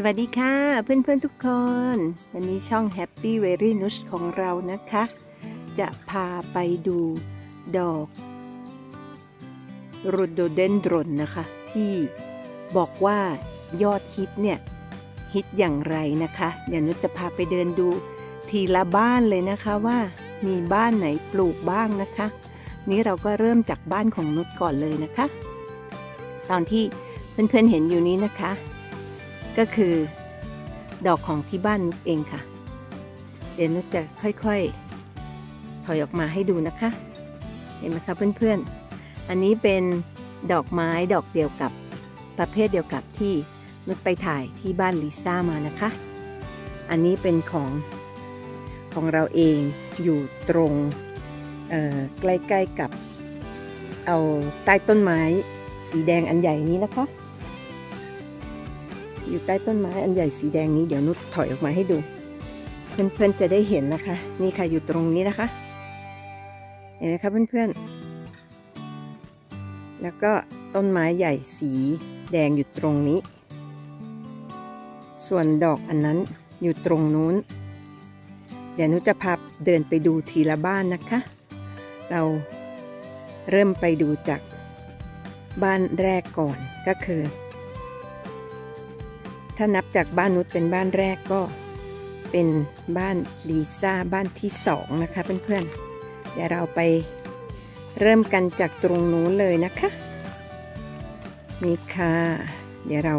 สวัสดีค่ะเพื่อนๆทุกคน วันนี้ช่อง Happy Very n u s ของเรานะคะ จะพาไปดูดอกโรโดเดนดรนนะคะ ที่บอกว่ายอดฮิตเนี่ย ฮิตอย่างไรนะคะเดี๋ยวนุชจะพาไปเดินดูทีละบ้านเลยนะคะว่ามีบ้านไหนปลูกบ้างนะคะ นี้เราก็เริ่มจากบ้านของนุชก่อนเลยนะคะ ตอนที่เพื่อนๆเห็นอยู่นี้นะคะ ก็คือดอกของที่บ้านนุชเองค่ะ เดี๋ยวนุชจะค่อยๆ ถอยออกมาให้ดูนะคะ เห็นไหมคะเพื่อนๆ อันนี้เป็นดอกไม้ดอกเดียวกับประเภทเดียวกับที่นุชไปถ่ายที่บ้านลิซ่ามานะคะ อันนี้เป็นของของเราเองอยู่ตรงใกล้ๆกับเอาใต้ต้นไม้สีแดงอันใหญ่นี้นะคะ อยู่ใต้ต้นไม้อันใหญ่สีแดงนี้เดี๋ยวนุชถอยออกมาให้ดู เพื่อนๆจะได้เห็นนะคะ นี่ค่ะอยู่ตรงนี้นะคะ เห็นไหมคะเพื่อนๆ แล้วก็ต้นไม้ใหญ่สีแดงอยู่ตรงนี้ ส่วนดอกอันนั้นอยู่ตรงนู้น เดี๋ยวนุชจะพาเดินไปดูทีละบ้านนะคะ เราเริ่มไปดูจากบ้านแรกก่อนก็คือ ถ้านับจากบ้านนุชเป็นบ้านแรกก็เป็นบ้านลีซ่าบ้านที่สองนะคะเพื่อนๆ เดี๋ยวเราไปเริ่มกันจากตรงนู้นเลยนะคะนี่ค่ะ เดี๋ยวเรา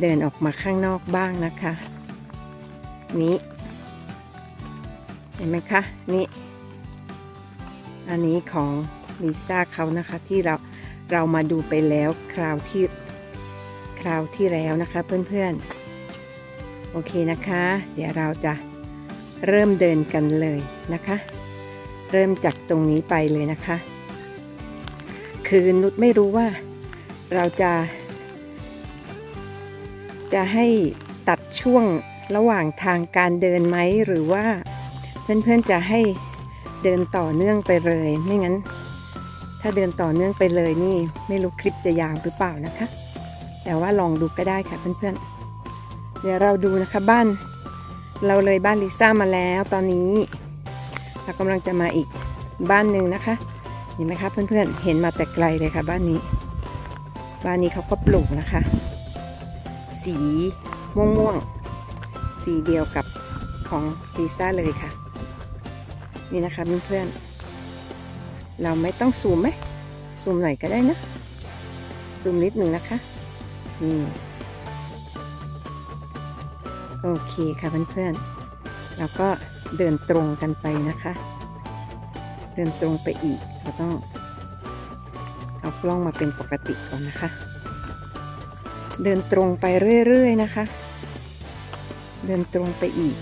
เดินออกมาข้างนอกบ้างนะคะ นี้เห็นไหมคะ นี่ อันนี้ของลิซ่าเขานะคะที่เราเรามาดูไปแล้วคราวที่ คราวที่แล้วนะคะเพื่อนๆ โอเคนะคะ เดี๋ยวเราจะเริ่มเดินกันเลยนะคะ เริ่มจากตรงนี้ไปเลยนะคะ คือนุชไม่รู้ว่าเราจะ จะให้ตัดช่วงระหว่างทางการเดินไหมหรือว่าเพื่อนๆจะให้เดินต่อเนื่องไปเลยไม่งั้น ถ้าเดินต่อเนื่องไปเลยนี่ ไม่รู้คลิปจะยาวหรือเปล่านะคะ แต่ว่าลองดูก็ได้ค่ะเพื่อนๆ เดี๋ยวเราดูนะคะบ้าน เราเลยบ้านลิซ่ามาแล้วตอนนี้ เรากำลังจะมาอีกบ้านหนึ่งนะคะ เห็นไหมคะเพื่อนๆ เห็นมาแต่ไกลเลยค่ะบ้านนี้ บ้านนี้เขาก็ปลูกนะคะ สีม่วงๆ สีเดียวกับของลิซ่าเลยค่ะ นี่นะคะเพื่อนๆ เราไม่ต้องซูมไหมซูมหน่อยก็ได้นะซูมนิดหนึ่งนะคะ โอเคค่ะเพื่อนๆเราก็เดินตรงกันไปนะคะ เดินตรงไปอีกเราต้องเอากล้องมาเป็นปกติก่อนนะคะ เดินตรงไปเรื่อยๆนะคะ เดินตรงไปอีก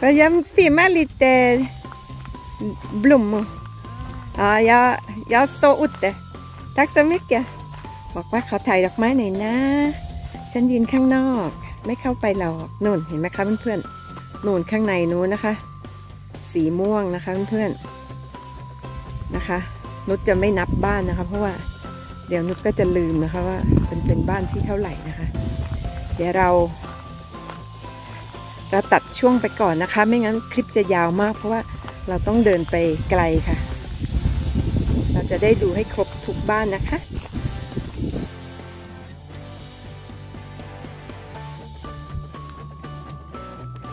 พยายามฟีมาลิเตบลุม Ja, jag, jag står ute. Tack så mycket. บอกว่าเขาถ่ายดอกไม้หน่อยนะ ฉันยืนข้างนอก ไม่เข้าไปหรอกนู่นเห็นไหมคะเพื่อนๆนู่นข้างในนู้นนะคะ สีม่วงนะคะเพื่อนๆนะคะ นุชจะไม่นับบ้านนะคะ เพราะว่าเดี๋ยวนุชก็จะลืมนะคะว่าเป็นเป็นบ้านที่เท่าไหร่นะคะ เดี๋ยวเราเราตัดช่วงไปก่อนนะคะ ไม่งั้นคลิปจะยาวมาก เพราะว่าเราต้องเดินไปไกลค่ะ จะได้ดูให้ครบทุกบ้านนะคะ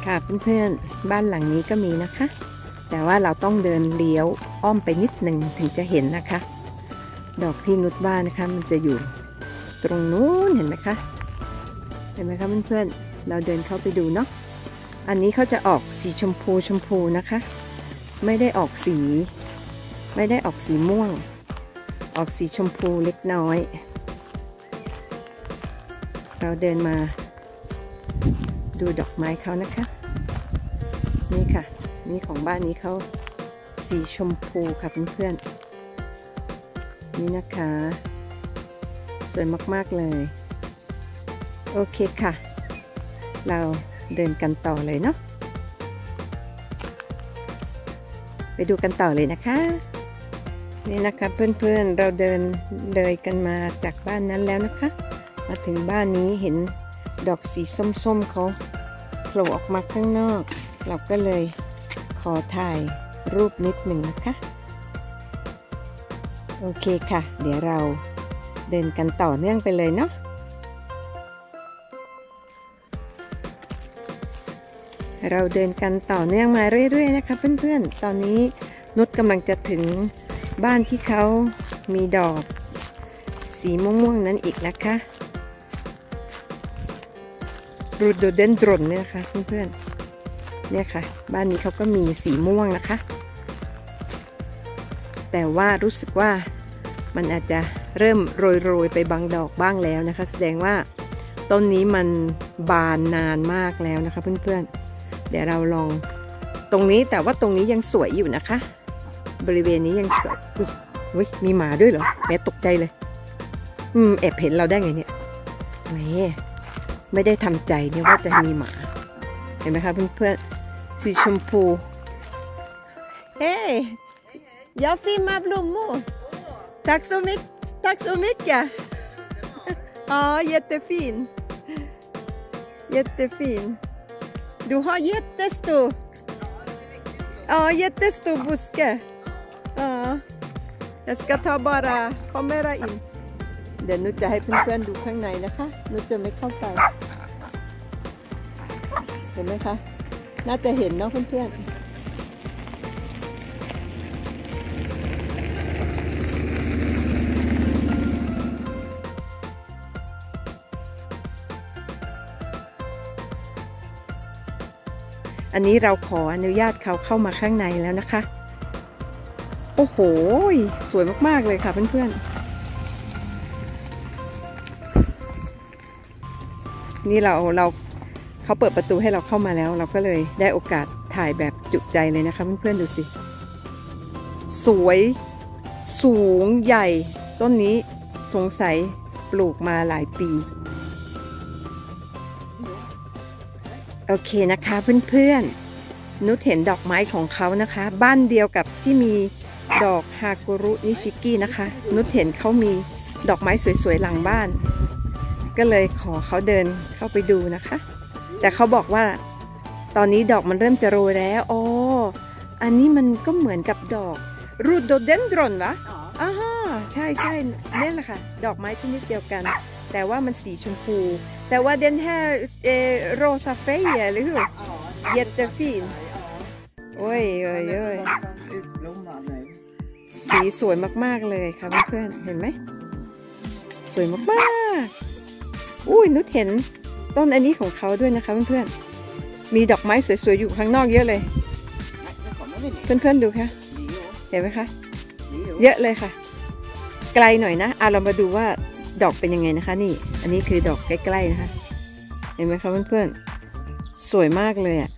ค่ะเพื่อนๆบ้านหลังนี้ก็มีนะคะ แต่ว่าเราต้องเดินเลี้ยวอ้อมไปนิดหนึ่งถึงจะเห็นนะคะ ดอกที่นุชบ้านนะคะมันจะอยู่ตรงนู้นเห็นไหมคะเห็นไหมคะเพื่อนๆเราเดินเข้าไปดูเนาะอันนี้เขาจะออกสีชมพูชมพูนะคะ ไม่ได้ออกสี ไม่ได้ออกสีม่วง ออกสีชมพูเล็กน้อย เราเดินมาดูดอกไม้เขานะคะ นี่ค่ะ นี่ของบ้านนี้เขาสีชมพูค่ะเพื่อนๆ นี่นะคะ สวยมากๆเลย โอเคค่ะ เราเดินกันต่อเลยเนาะไปดูกันต่อเลยนะคะ นี่นะคะเพื่อนๆเราเดินเลยกันมาจากบ้านนั้นแล้วนะคะ มาถึงบ้านนี้เห็นดอกสีส้มๆเขาโผล่ออกมาข้างนอก เราก็เลยขอถ่ายรูปนิดหนึ่งนะคะ โอเคค่ะ เดี๋ยวเราเดินกันต่อเนื่องไปเลยเนาะเราเดินกันต่อเนื่องมาเรื่อยๆนะคะ เพื่อนๆ ตอนนี้นุชกำลังจะถึง บ้านที่เขามีดอก สีม่วงๆนั้นอีกนะคะรูดโดเดนดรนเนี่ยนะคะเพื่อนๆเนี่ยค่ะ บ้านนี้เขาก็มีสีม่วงนะคะ แต่ว่ารู้สึกว่ามันอาจจะเริ่มโรยๆไปบางดอกบ้างแล้วนะคะ แสดงว่าต้นนี้มันบานนานมากแล้วนะคะเพื่อนๆ เดี๋ยวเราลองตรงนี้แต่ว่าตรงนี้ยังสวยอยู่นะคะ บริเวณนี้ยังสวยอุ๊ยมีหมาด้วยเหรอ แม่ตกใจเลย อืมแอบเห็นเราได้ไงเนี่ยแหมไม่ได้ทำใจเนี่ยว่าจะมีหมา เห็นไหมคะเพื่อนๆสีชมพู เฮ้ย Ja, fina blommor. Tack så mycket. Tack så mycket. Ja Ja, jättefin. Jättefin. Du har jättestor. Ja, jättestor buske. Ja. Jag ska ta bara kamera in. เดี๋ยวนุชจะให้เพื่อนๆดูข้างในนะคะ นุชจะไม่เข้าไป เห็นไหมคะ น่าจะเห็นเนาะเพื่อนๆอันนี้เราขออนุญาตเขาเข้ามาข้างในแล้วนะคะ โอ้โห สวยมาก ๆ เลยค่ะเพื่อนๆ นี่เราเราเขาเปิดประตูให้เราเข้ามาแล้ว เราก็เลยได้โอกาสถ่ายแบบจุใจเลยนะคะเพื่อนๆ ดูสิ สวยสูงใหญ่ ต้นนี้สงสัยปลูกมาหลายปี โอเคนะคะเพื่อนๆนุชเห็นดอกไม้ของเขานะคะ บ้านเดียวกับที่มี ดอกฮากุรุนิชิกินะคะ นุชเห็นเขามีดอกไม้สวยๆหลังบ้าน ก็เลยขอเขาเดินเข้าไปดูนะคะ แต่เขาบอกว่าตอนนี้ดอกมันเริ่มจะโรยแล้วอ๋ออันนี้มันก็เหมือนกับดอกรูดโดเดนดรอนวะอ่าฮะใช่ใช่นี่แหละค่ะ ดอกไม้ชนิดเดียวกัน แต่ว่ามันสีชมพู แต่ว่าเดนแฮเอโรซาเฟียหรือ Ja, Jättefin. Ja. โอ้ยเอ้ย Den เอ้ย är nästan utblommad nu. สีสวยมากๆเลยค่ะเพื่อนๆเห็นไหม สวยมากๆ อุ้ยนุชเห็นต้นอันนี้ของเขาด้วยนะคะเพื่อนๆ มีดอกไม้สวยๆอยู่ข้างนอกเยอะเลย เพื่อนๆดูค่ะ เห็นไหมคะ เยอะเลยค่ะ ไกลหน่อยนะอะเรามาดูว่าดอกเป็นยังไงนะคะ นี่ อันนี้คือดอกใกล้ๆนะคะ เห็นไหมคะเพื่อนๆ สวยมากเลยอะ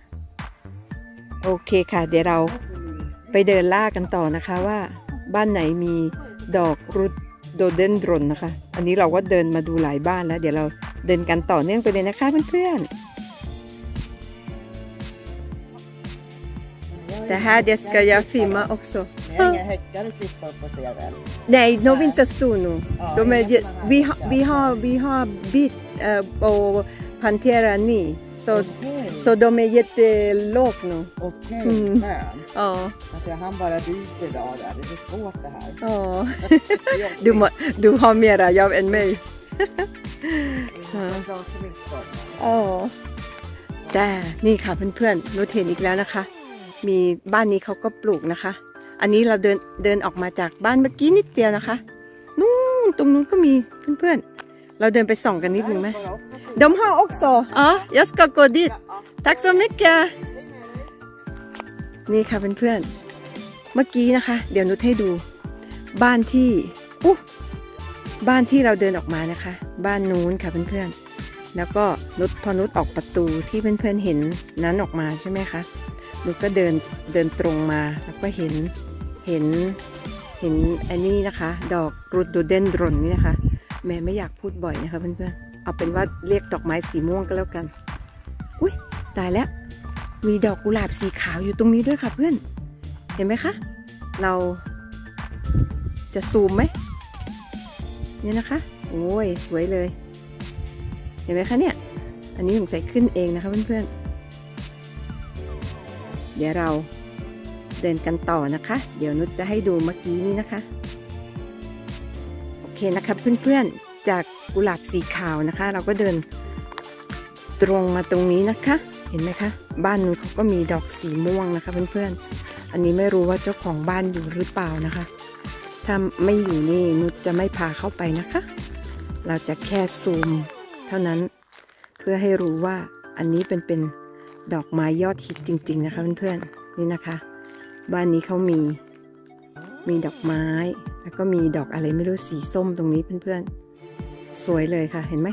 โอเคค่ะ เดี๋ยวเราไปเดินล่ากันต่อนะคะว่า บ้านไหนมีดอกรุดโดเดนดรนนะคะ อันนี้เราก็เดินมาดูหลายบ้านแล้ว เดี๋ยวเราเดินกันต่อเนื่องไปเลยนะคะเพื่อนๆ Det här ska jag filma också. Nej, de är inte stora nu. De är, vi, har, vi, har, vi har bit och planterat. Så, Okej, så de är jättelågt nu. okej, Mm. skönt. Ja. Alltså jag hann bara dit idag där, det är så svårt det här. ja. Jobbigt. Du, må, du har mera jobb än mig. Jag har så mycket om. อ๋อแต่นี่ค่ะเพื่อนๆนุชเห็นอีกแล้วนะคะ มีบ้านนี้เขาก็ปลูกนะคะ อันนี้เราเดินเดินออกมาจากบ้านเมื่อกี้นิดเดียวนะคะ นู่นตรงนู้นก็มีเพื่อนๆ เราเดินไปส่องกันนิดนึงไหม Här är bara också så fint. De har också. Ja, jag ska gå dit. Tack så mycket. นี่ค่ะเพื่อนๆ เมื่อกี้นะคะ เดี๋ยวนุชให้ดู บ้านที่อู้บ้านที่เราเดินออกมานะคะ บ้านนู้นค่ะเพื่อนๆ แล้วก็นุชพอนุชออกประตูที่เพื่อนๆเห็นนั้นออกมาใช่ไหมคะ นุชก็เดินเดินตรงมาแล้วก็เห็นเห็นเห็นอันนี้นะคะ ดอกรูดโดเดนดรนนี่นะคะ แม่ไม่อยากพูดบ่อยนะคะเพื่อนๆ เอาเป็นว่าเรียกดอกไม้สีม่วงก็แล้วกัน อุ้ยตายแล้ว มีดอกกุหลาบสีขาวอยู่ตรงนี้ด้วยค่ะเพื่อน เห็นไหมคะ เราจะซูมไหมเนี่ยนะคะ โอ้ยสวยเลย เห็นไหมคะเนี่ย อันนี้ผมใส่ขึ้นเองนะคะเพื่อนๆ เดี๋ยวเราเดินกันต่อนะคะ เดี๋ยวนุชจะให้ดูเมื่อกี้นี้นะคะ โอเคนะคะเพื่อนๆ จาก กุหลาบสีขาวนะคะ เราก็เดินตรงมาตรงนี้นะคะ เห็นไหมคะ บ้านนู้นเขาก็มีดอกสีม่วงนะคะ เพื่อนๆ อันนี้ไม่รู้ว่าเจ้าของบ้านอยู่หรือเปล่านะคะ ถ้าไม่อยู่นี่นุชจะไม่พาเข้าไปนะคะ เราจะแค่ซูม เท่านั้นเพื่อให้รู้ว่าอันนี้เป็นเป็นดอกไม้ยอดฮิตจริง ๆ นะคะเพื่อนๆนี่นะคะ บ้านนี้เขามีมีดอกไม้ แล้วก็มีดอกอะไรไม่รู้สีส้มตรงนี้เพื่อนๆ สวยเลยค่ะ เห็นไหม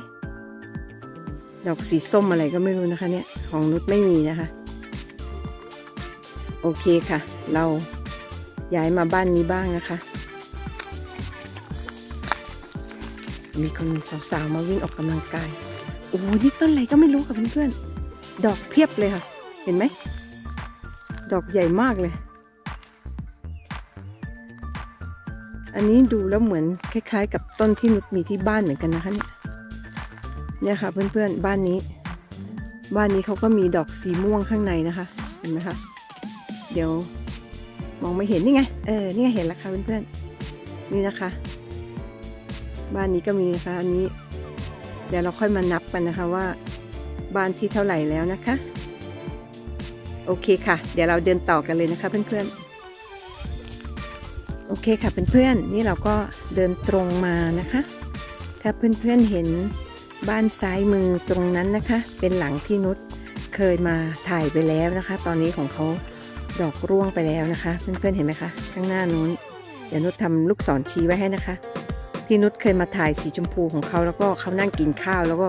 ดอกสีส้มอะไรก็ไม่รู้นะคะเนี่ย ของนุชไม่มีนะคะ โอเคค่ะ เราย้ายมาบ้านนี้บ้างนะคะ มีคนสาวๆมาวิ่งออกกำลังกาย โอ้นี่ต้นอะไรก็ไม่รู้ค่ะเพื่อนๆ ดอกเพียบเลยค่ะ เห็นไหม ดอกใหญ่มากเลย อันนี้ดูแล้วเหมือนคล้ายๆ กับต้นที่นุชมีที่บ้านเหมือนกันนะคะเนี่ยเนี่ยค่ะเพื่อนๆบ้านนี้ บ้านนี้เขาก็มีดอกสีม่วงข้างในนะคะเห็นไหมคะเดี๋ยวมองไม่เห็นนี่ไงเออนี่ไงเห็นแล้วค่ะเพื่อนๆนี่นะคะ บ้านนี้ก็มีนะคะอันนี้ เดี๋ยวเราค่อยมานับกันนะคะว่า บ้านที่เท่าไหร่แล้วนะคะ โอเคค่ะ เดี๋ยวเราเดินต่อกันเลยนะคะเพื่อนๆ โอเคค่ะเพื่อนๆ นี่เราก็เดินตรงมานะคะ ถ้าเพื่อนๆเห็นบ้านซ้ายมือตรงนั้นนะคะ เป็นหลังที่นุชเคยมาถ่ายไปแล้วนะคะ ตอนนี้ของเขาดอกร่วงไปแล้วนะคะ เพื่อนๆเห็นไหมคะ ข้างหน้านู้น เดี๋ยวนุชทำลูกศรชี้ไว้ให้นะคะ ที่นุชเคยมาถ่ายสีชมพูของเขาแล้วก็เขานั่งกินข้าว แล้วก็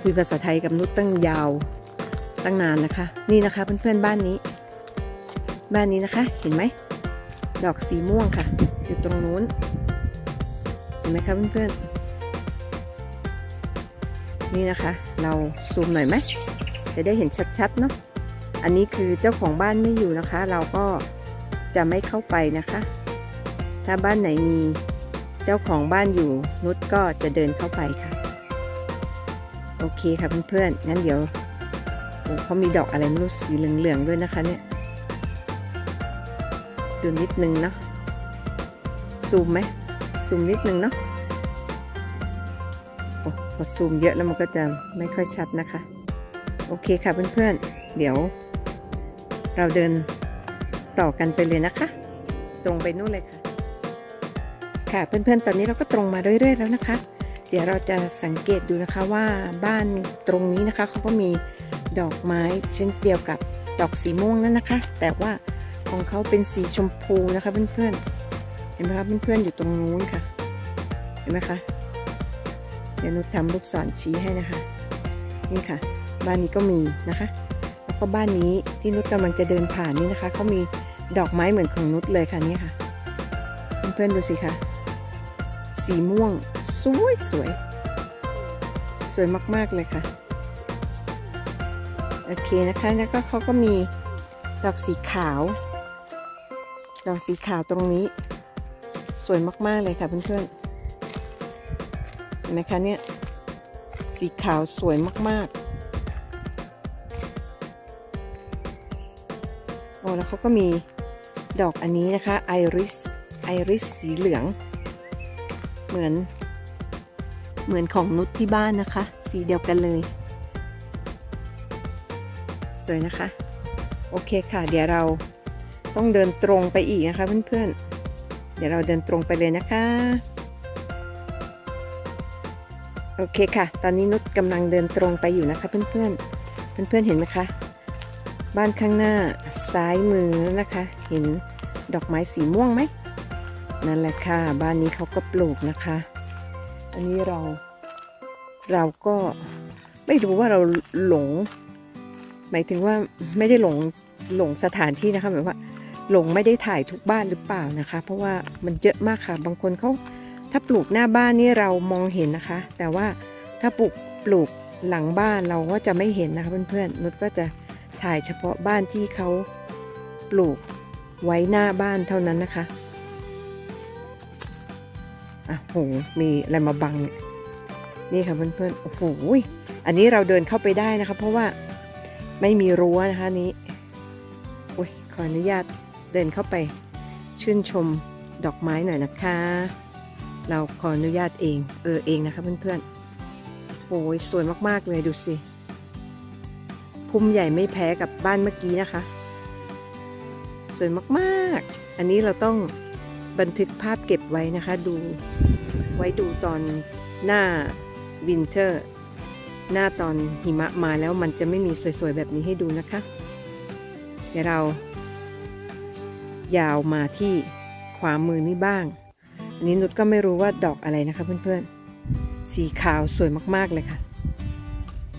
คุยภาษาไทยกับนุชตั้งยาวตั้งนานนะคะ นี่นะคะเพื่อนๆบ้านนี้ บ้านนี้นะคะเห็นไหม ดอกสีม่วงค่ะ อยู่ตรงนู้น เห็นไหมคะเพื่อนๆ นี่นะคะ เราซูมหน่อยไหม จะได้เห็นชัดๆเนาะ อันนี้คือเจ้าของบ้านไม่อยู่นะคะ เราก็จะไม่เข้าไปนะคะ ถ้าบ้านไหนมีเจ้าของบ้านอยู่ นุชก็จะเดินเข้าไปค่ะ โอเคค่ะเพื่อนๆ งั้นเดี๋ยวโอ้เขามีดอกอะไรไม่รู้สีเหลืองๆด้วยนะคะเนี่ยูนิดนึงเนาะซูมไหมซูมนิดนึงเนาะโอ้พอซูมเยอะแล้วมันก็จะไม่ค่อยชัดนะคะ โอเคค่ะเพื่อนๆ เดี๋ยว เราเดินต่อกันไปเลยนะคะ ตรงไปนู่นเลยค่ะ ค่ะเพื่อนๆ ตอนนี้เราก็ตรงมาเรื่อยๆแล้วนะคะ เดี๋ยวเราจะสังเกตดูนะคะว่าบ้านตรงนี้นะคะเขาก็มีดอกไม้เช่นเดียวกับดอกสีม่วงนั่นนะคะ แต่ว่า ของเขาเป็นสีชมพูนะคะเพื่อนๆ เห็นไหมคะเพื่อนๆอยู่ตรงนู้นค่ะ เห็นไหมคะ เดี๋ยวนุชทำลูกศรชี้ให้นะคะ นี่ค่ะ บ้านนี้ก็มีนะคะ แล้วก็บ้านนี้ที่นุชกำลังจะเดินผ่านนี่นะคะเขามีดอกไม้เหมือนของนุชเลยค่ะนี่ค่ะ เพื่อนๆดูสิคะสีม่วงสวยสวย สวยมากๆเลยค่ะโอเคนะคะ แล้วก็เขาก็มีดอกสีขาว ดอกสีขาวตรงนี้ สวยมากๆเลยค่ะเพื่อนๆเห็นไหมคะเนี่ยสีขาวสวยมากๆโอ้แล้วเขาก็มีดอกอันนี้นะคะไอริสไอริสสีเหลือง เหมือน เหมือนของนุชที่บ้านนะคะ สีเดียวกันเลย สวยนะคะ โอเคค่ะ เดี๋ยวเรา ต้องเดินตรงไปอีกนะคะเพื่อนๆ เดี๋ยวเราเดินตรงไปเลยนะคะ โอเคค่ะ ตอนนี้นุชกำลังเดินตรงไปอยู่นะคะเพื่อนๆ เพื่อนๆเห็นไหมคะ บ้านข้างหน้าซ้ายมือนะคะ เห็นดอกไม้สีม่วงไหม นั่นแหละค่ะ บ้านนี้เขาก็ปลูกนะคะ อันนี้เรา เราก็ไม่รู้ว่าเราหลง หมายถึงว่าไม่ได้หลงหลงสถานที่นะคะหมายว่า หลงไม่ได้ถ่ายทุกบ้านหรือเปล่านะคะ เพราะว่ามันเยอะมากค่ะ บางคนเขาถ้าปลูกหน้าบ้านนี่เรามองเห็นนะคะ แต่ว่าถ้าปลูกปลูกหลังบ้านเราก็จะไม่เห็นนะคะเพื่อนๆนุชก็จะถ่ายเฉพาะบ้านที่เขาปลูกไว้หน้าบ้านเท่านั้นนะคะอะโหมีอะไรมาบังเนี่ยนี่ค่ะเพื่อนๆโอ้โหอันนี้เราเดินเข้าไปได้นะคะ เพราะว่าไม่มีรั้วนะคะนี้อุ้ยขออนุญาต เดินเข้าไปชื่นชมดอกไม้หน่อยนะคะ เราขออนุญาตเอง เออเองนะคะเพื่อนๆโอ้ยสวยมากๆเลยดูสิพุ่มใหญ่ไม่แพ้กับบ้านเมื่อกี้นะคะ สวยมากๆ อันนี้เราต้องบันทึกภาพเก็บไว้นะคะ ดูไว้ดูตอนหน้าวินเทอร์ หน้าตอนหิมะมาแล้วมันจะไม่มีสวยๆ แบบนี้ให้ดูนะคะ เดี๋ยวเรา ยาวมาที่ขวามือนี่บ้าง อันนี้นุชก็ไม่รู้ว่าดอกอะไรนะคะเพื่อนๆ สีขาวสวยมากๆเลยค่ะ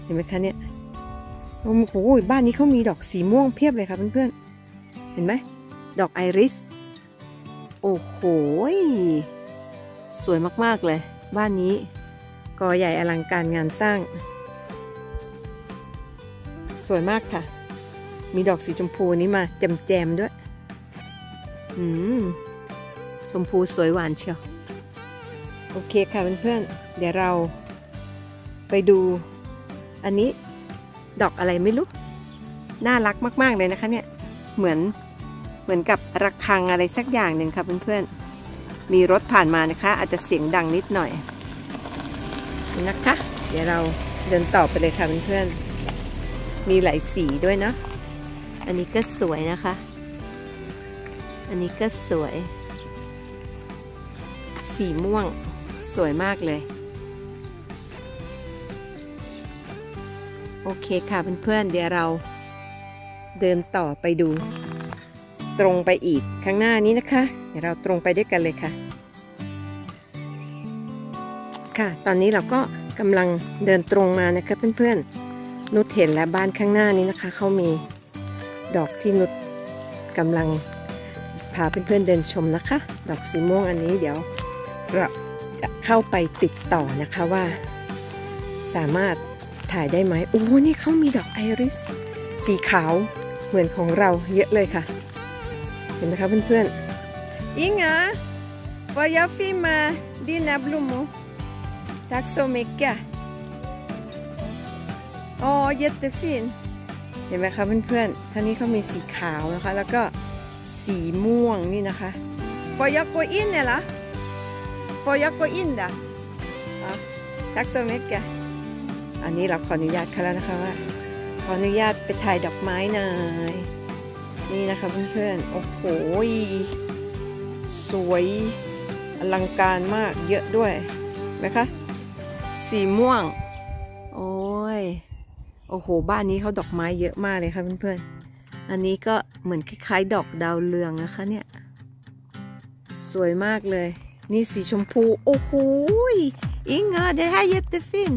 เห็นไหมคะเนี่ย โอ้โห บ้านนี้เขามีดอกสีม่วงเพียบเลยค่ะเพื่อนๆ เห็นไหม ดอกไอริส โอ้โห สวยมากๆเลย บ้านนี้กอใหญ่อลังการงานสร้าง สวยมากค่ะ มีดอกสีชมพูนี้มาแจมๆด้วย ชมพูสวยหวานเชียวโอเคค่ะเพื่อนๆเดี๋ยวเราไปดูอันนี้ดอกอะไรไม่รู้ น่ารักมาก ๆ เลยนะคะเนี่ย เหมือนเหมือนกับระฆังอะไรสักอย่างหนึ่งค่ะเพื่อนๆ มีรถผ่านมานะคะ อาจจะเสียงดังนิดหน่อยนะคะ เดี๋ยวเราเดินต่อไปเลยค่ะเพื่อนๆ มีหลายสีด้วยเนาะ อันนี้ก็สวยนะคะ อันนี้ก็สวย สีม่วงสวยมากเลย โอเคค่ะเพื่อนๆเดี๋ยวเราเดินต่อไปดู ตรงไปอีกข้างหน้านี้นะคะ เดี๋ยวเราตรงไปด้วยกันเลยค่ะ ค่ะตอนนี้เราก็กำลังเดินตรงมานะคะเพื่อนๆนุชเห็นแล้วบ้านข้างหน้านี้นะคะเขามีดอกที่นุชกำลัง พาเพื่อนๆเดินชมนะคะ ดอกสีม่วงอันนี้เดี๋ยวเราจะเข้าไปติดต่อนะคะว่า สามารถถ่ายได้ไหมโอ้นี่เขามีดอกไอริส สีขาวเหมือนของเราเยอะเลยค่ะ เห็นไหมคะเพื่อนๆอิงอะ får jag filma dina blommor? Tack så mycket. Åh, jättefin. เห็นไหมคะเพื่อนๆท่านี้เขามีสีขาวนะคะ แล้วก็ สีม่วงนี่นะคะ Får jag gå in eller? Får jag gå in där? Ja, tack så mycket. อันนี้เราขออนุญาตเขาแล้วนะคะว่า ขออนุญาตไปถ่ายดอกไม้หน่อยนี่นะคะเพื่อนๆ โอ้โห สวยอลังการมากเยอะด้วยไหมคะ สีม่วง โอ้ย โอ้โห บ้านนี้เขาดอกไม้เยอะมากเลยค่ะเพื่อนๆ อันนี้ก็เหมือนคล้ายๆดอกดาวเรืองนะคะเนี่ย สวยมากเลย นี่สีชมพู โอ้โหอิงอะเดฮายเตฟิน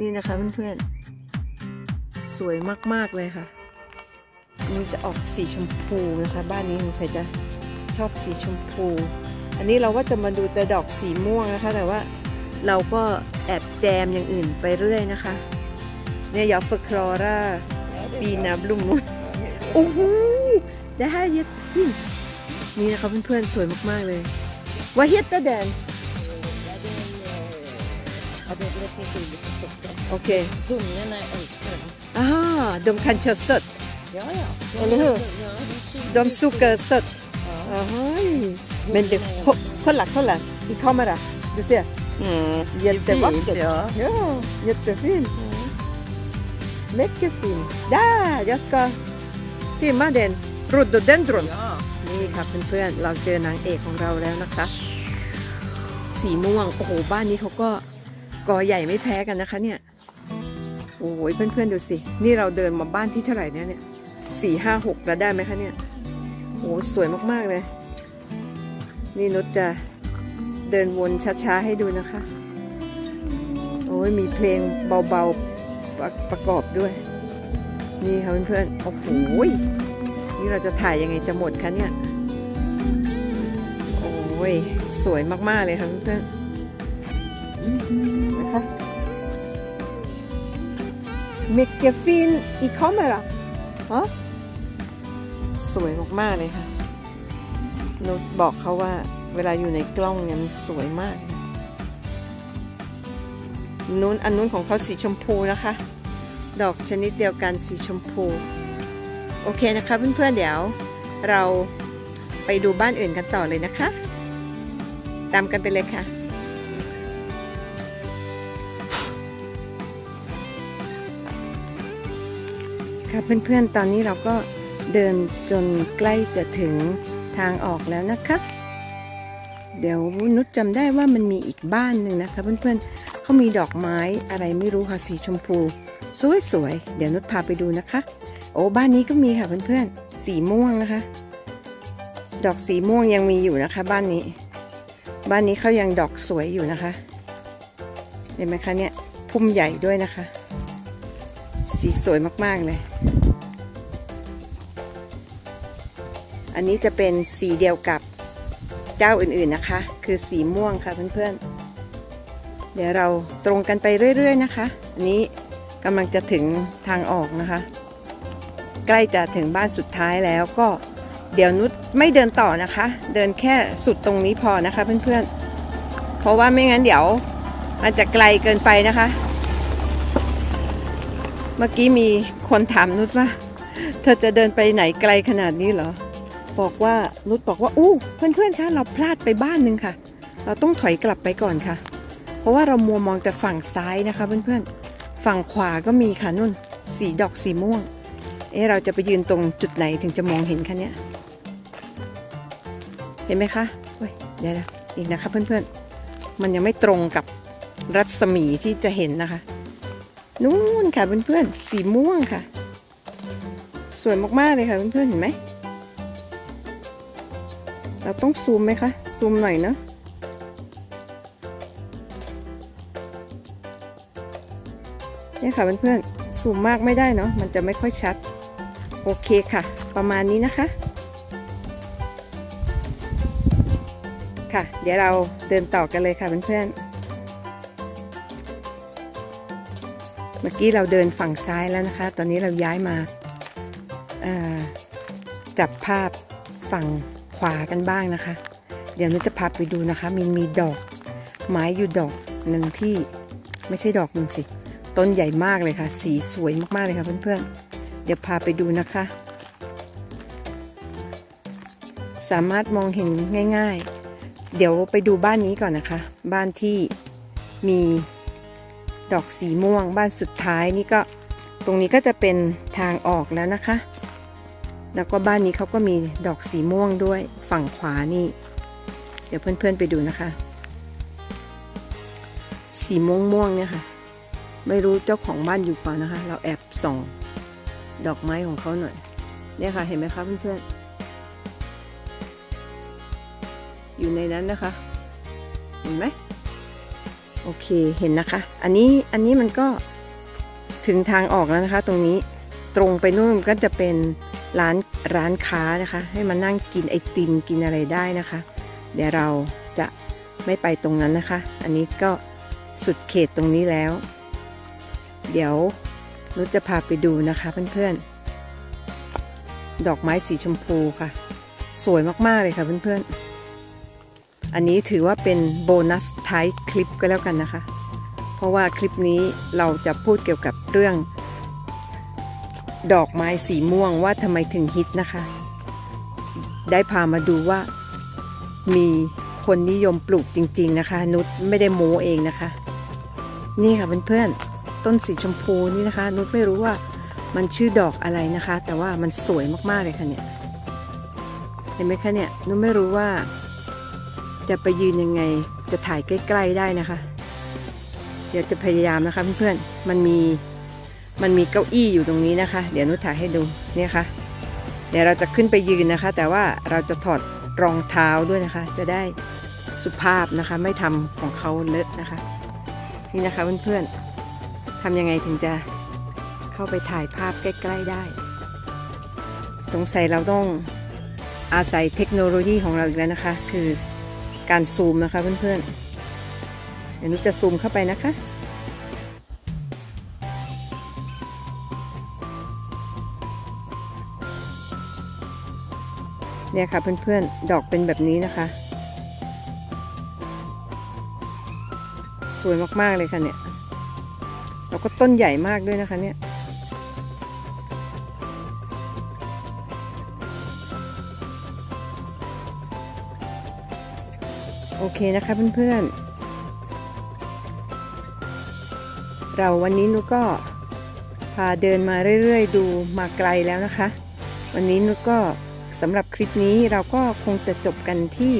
นี่นะคะเพื่อนๆ สวยมากๆเลยค่ะ นี่จะออกสีชมพูนะคะ บ้านนี้สงสัยจะชอบสีชมพู อันนี้เราก็จะมาดูแต่ดอกสีม่วงนะคะ แต่ว่าเราก็แอบแจมอย่างอื่นไปเรื่อยนะคะ เนี่ยยอฟเฟอร์คลอร่า ปีนาบลูมโอ้โหได้ให้เยอะที่นี่นะคะเพื่อนๆสวยมากๆเลยว่าเฮตเตอร์แดน Ja, det, det finns olika sorter. โอเค Hundarna älskar den. อ่าดมคันเชอร์สด Ja, ja. Eller hur? Ja, de ดมซุกเกอร์สด Ja. อ้าว men det ko- kolla kolla i kamera du ser Mm. jättevackert Ja. ja jättefin mycket fin där jag ska filma den rhododendron Ja. นี่ครับเพื่อนๆ เราเจอนางเอกของเราแล้วนะคะ สีม่วง โอ้โห บ้านนี้เขาก็กอใหญ่ไม่แพ้กันนะคะเนี่ย โอ้ยเพื่อนๆ ดูสิ นี่เราเดินมาบ้านที่เท่าไหร่เนี่ยเนี่ยสี่ห้าหกแล้วได้ไหมคะเนี่ย โอ้สวยมากๆเลย นี่นุชจะเดินวนช้าๆ ให้ดูนะคะ โอ้ยมีเพลงเบาๆ ประประกอบด้วย นี่ค่ะเพื่อนๆโอ้โหนี่เราจะถ่ายยังไงจะหมดคะเนี่ย โอ้ย สวยมากๆเลยค่ะเพื่อนๆนะคะเมกเกฟินอีคอมเมร่าฮะสวยมากๆเลยค่ะนุชบอกเขาว่าเวลาอยู่ในกล้องเนี่ยมันสวยมากนะนู้นอันนู้นของเขาสีชมพูนะคะ ดอกชนิดเดียวกันสีชมพู โอเคนะคะเพื่อนๆเดี๋ยวเราไปดูบ้านอื่นกันต่อเลยนะคะ ตามกันไปเลยค่ะค่ะเพื่อนๆ ตอนนี้เราก็เดินจนใกล้จะถึงทางออกแล้วนะคะ เดี๋ยวนุชจำได้ว่ามันมีอีกบ้านหนึ่งนะคะ เพื่อนๆเขามีดอกไม้อะไรไม่รู้ค่ะสีชมพู สวยๆ เดี๋ยวนุชพาไปดูนะคะ โอ้บ้านนี้ก็มีค่ะเพื่อนๆ สีม่วงนะคะ ดอกสีม่วงยังมีอยู่นะคะ บ้านนี้ บ้านนี้เขายังดอกสวยอยู่นะคะ เห็นไหมคะเนี่ยพุ่มใหญ่ด้วยนะคะ สีสวยมากๆเลย อันนี้จะเป็นสีเดียวกับเจ้าอื่นๆนะคะ คือสีม่วงค่ะเพื่อนๆ เดี๋ยวเราตรงกันไปเรื่อยๆนะคะ อันนี้ กำลังจะถึงทางออกนะคะ ใกล้จะถึงบ้านสุดท้ายแล้วก็เดี๋ยวนุชไม่เดินต่อนะคะ เดินแค่สุดตรงนี้พอนะคะเพื่อนๆ เพราะว่าไม่งั้นเดี๋ยวมันจะไกลเกินไปนะคะ เมื่อกี้มีคนถามนุชว่า เธอจะเดินไปไหนไกลขนาดนี้เหรอ บอกว่านุชบอกว่าอู้เพื่อนๆคะเราพลาดไปบ้านหนึ่งค่ะ เราต้องถอยกลับไปก่อนค่ะ เพราะว่าเรามัวมองแต่ฝั่งซ้ายนะคะเพื่อนๆ ฝั่งขวาก็มีค่ะนุ่น สีดอกสีม่วง เอ๊ะเราจะไปยืนตรงจุดไหนถึงจะมองเห็นคะเนี่ย เห็นไหมคะเฮ้ยเดี๋ยวนะอีกนะคะเพื่อนๆ มันยังไม่ตรงกับรัศมีที่จะเห็นนะคะ นู่นค่ะเพื่อนๆ สีม่วงค่ะ สวยมากๆเลยค่ะเพื่อนๆ เห็นไหม เราต้องซูมไหมคะ ซูมหน่อยเนาะ เนี่ยค่ะเพื่อนๆซูมมากไม่ได้เนาะมันจะไม่ค่อยชัด โอเคค่ะ ประมาณนี้นะคะ ค่ะ เดี๋ยวเราเดินต่อกันเลยค่ะเพื่อนๆเมื่อกี้เราเดินฝั่งซ้ายแล้วนะคะ ตอนนี้เราย้ายมาจับภาพฝั่งขวากันบ้างนะคะ เดี๋ยวนุจะพาไปดูนะคะมีมีดอก ไม้อยู่ดอกหนึ่งที่ไม่ใช่ดอกหนึ่งสิ ต้นใหญ่มากเลยค่ะ สีสวยมากๆเลยค่ะเพื่อนๆ เดี๋ยวพาไปดูนะคะ สามารถมองเห็นง่ายๆ เดี๋ยวไปดูบ้านนี้ก่อนนะคะ บ้านที่มีดอกสีม่วง บ้านสุดท้ายนี่ก็ตรงนี้ก็จะเป็นทางออกแล้วนะคะ แล้วก็บ้านนี้เขาก็มีดอกสีม่วงด้วยฝั่งขวานี่ เดี๋ยวเพื่อนๆไปดูนะคะ สีม่วงม่วงเนี่ยค่ะ ไม่รู้เจ้าของบ้านอยู่เปล่านะคะ เราแอบส่องดอกไม้ของเขาหน่อย เนี่ยค่ะเห็นไหมคะเพื่อนๆ อยู่ในนั้นนะคะ เห็นไหมโอเคเห็นนะคะ อันนี้อันนี้มันก็ถึงทางออกแล้วนะคะ ตรงนี้ตรงไปนู่นก็จะเป็นร้านร้านค้านะคะ ให้มานั่งกินไอติมกินอะไรได้นะคะ เดี๋ยวเราจะไม่ไปตรงนั้นนะคะ อันนี้ก็สุดเขตตรงนี้แล้ว เดี๋ยวนุชจะพาไปดูนะคะเพื่อนๆ ดอกไม้สีชมพูค่ะ สวยมากๆเลยค่ะเพื่อนๆ อันนี้ถือว่าเป็นโบนัสท้ายคลิปก็แล้วกันนะคะ เพราะว่าคลิปนี้เราจะพูดเกี่ยวกับเรื่อง ดอกไม้สีม่วงว่าทำไมถึงฮิตนะคะ ได้พามาดูว่ามีคนนิยมปลูกจริง ๆ นะคะ นุชไม่ได้โม้เองนะคะ นี่ค่ะเพื่อนๆ ต้นสีชมพูนี่นะคะ นุชไม่รู้ว่ามันชื่อดอกอะไรนะคะ แต่ว่ามันสวยมากๆเลยค่ะเนี่ยเห็นไหมคะเนี่ยนุชไม่รู้ว่า จะไปยืนยังไงจะถ่ายใกล้ๆได้นะคะ เดี๋ยวจะพยายามนะคะเพื่อนๆมันมีมันมีเก้าอี้อยู่ตรงนี้นะคะ เดี๋ยวนุชถ่ายให้ดูเนี่ยค่ะ เดี๋ยวเราจะขึ้นไปยืนนะคะ แต่ว่าเราจะถอดรองเท้าด้วยนะคะ จะได้สุภาพนะคะ ไม่ทำของเขาเลอะนะคะ นี่นะคะเพื่อนๆ ทำยังไงถึงจะเข้าไปถ่ายภาพใกล้ ๆได้ สงสัยเราต้องอาศัยเทคโนโลยีของเราอีกแล้วนะคะ คือการซูมนะคะเพื่อนๆเดี๋ยวนุจะซูมเข้าไปนะคะ เนี่ยค่ะเพื่อนๆ ดอกเป็นแบบนี้นะคะ สวยมากๆเลยค่ะเนี่ย ก็ต้นใหญ่มากด้วยนะคะเนี่ยโอเคนะคะเพื่อนๆ เราวันนี้นุกก็พาเดินมาเรื่อยๆ ดูมาไกลแล้วนะคะ วันนี้นุกก็สำหรับคลิปนี้เราก็คงจะจบกันที่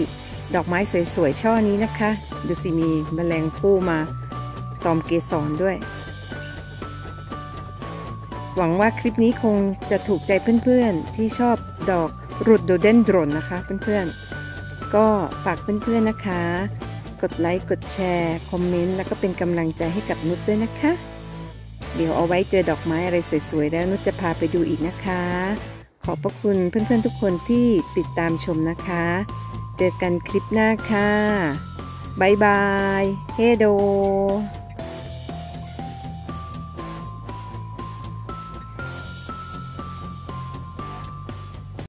ดอกไม้สวยๆ ช่อนี้นะคะ ดูสิมีแมลงผู้มาตอมเกสรด้วย หวังว่าคลิปนี้คงจะถูกใจเพื่อนๆ ที่ชอบดอกรุดโดเดนโดรนนะคะเพื่อนๆ ก็ฝากเพื่อนๆนะคะ กดไลค์กดแชร์คอมเมนต์แล้วก็เป็นกำลังใจให้กับนุชด้วยนะคะ เดี๋ยวเอาไว้เจอดอกไม้อะไรสวยๆ แล้วนุชจะพาไปดูอีกนะคะ ขอบพระคุณเพื่อนๆทุกคนที่ติดตามชมนะคะ เจอกันคลิปหน้าค่ะบ๊ายบาย เฮโด